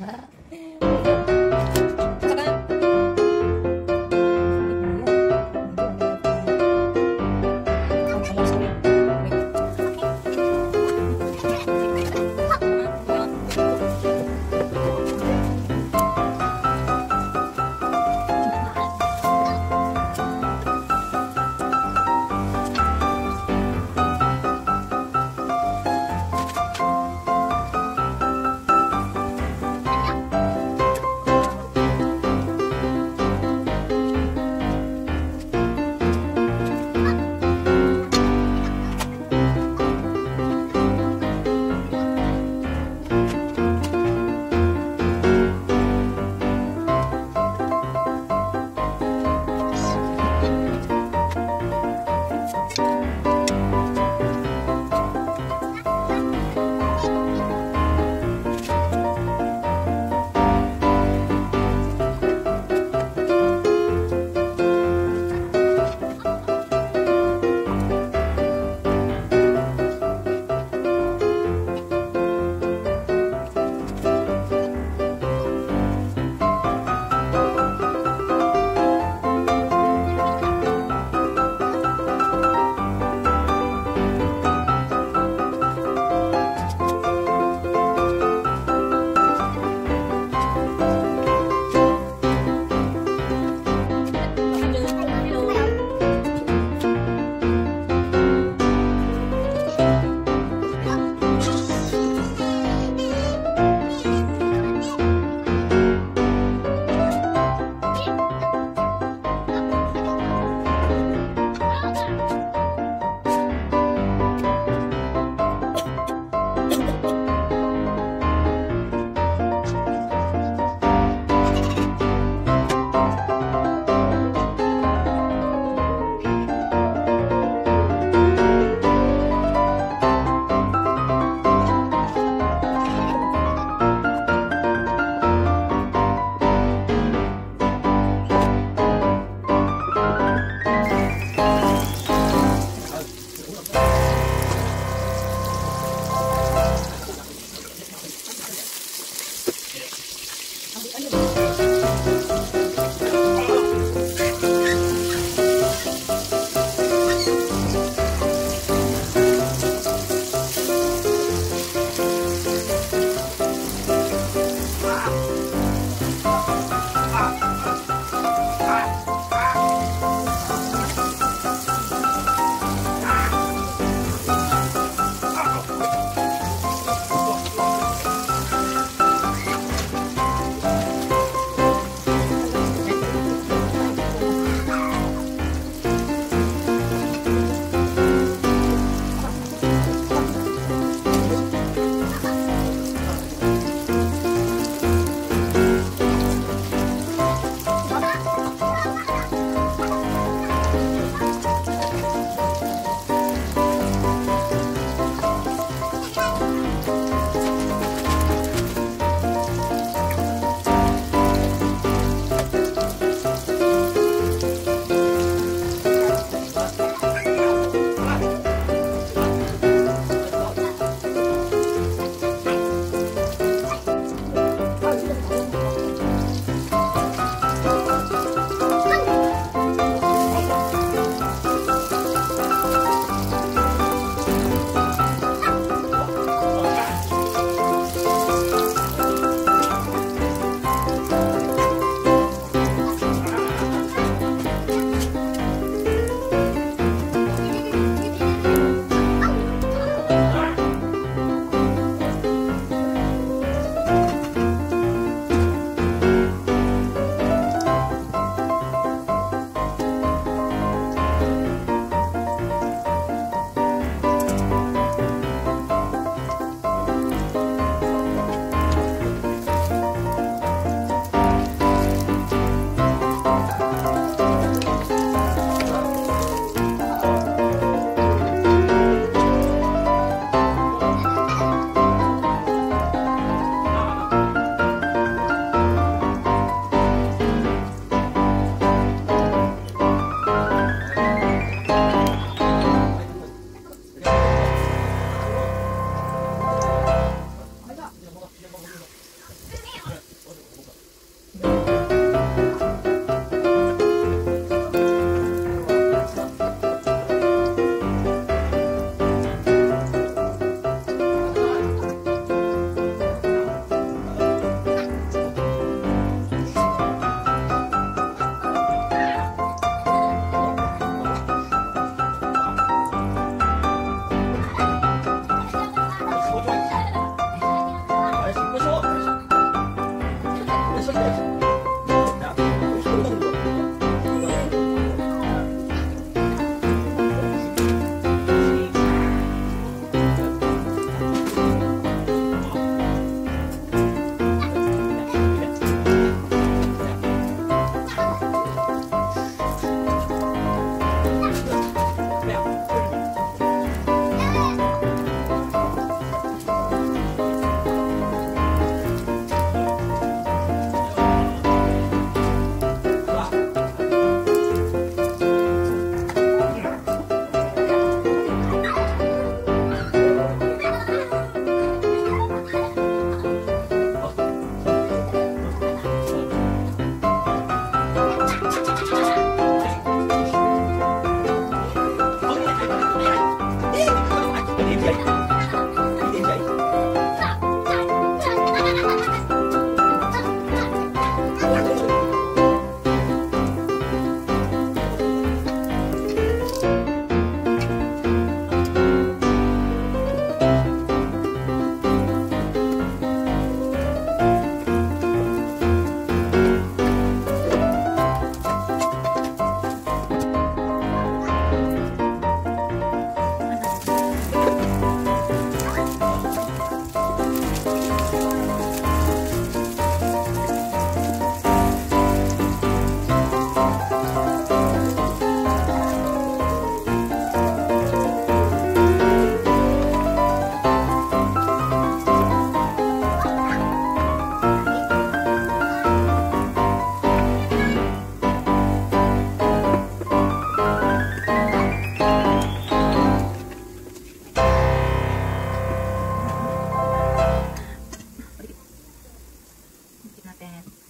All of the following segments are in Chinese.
用。that.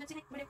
友にこれ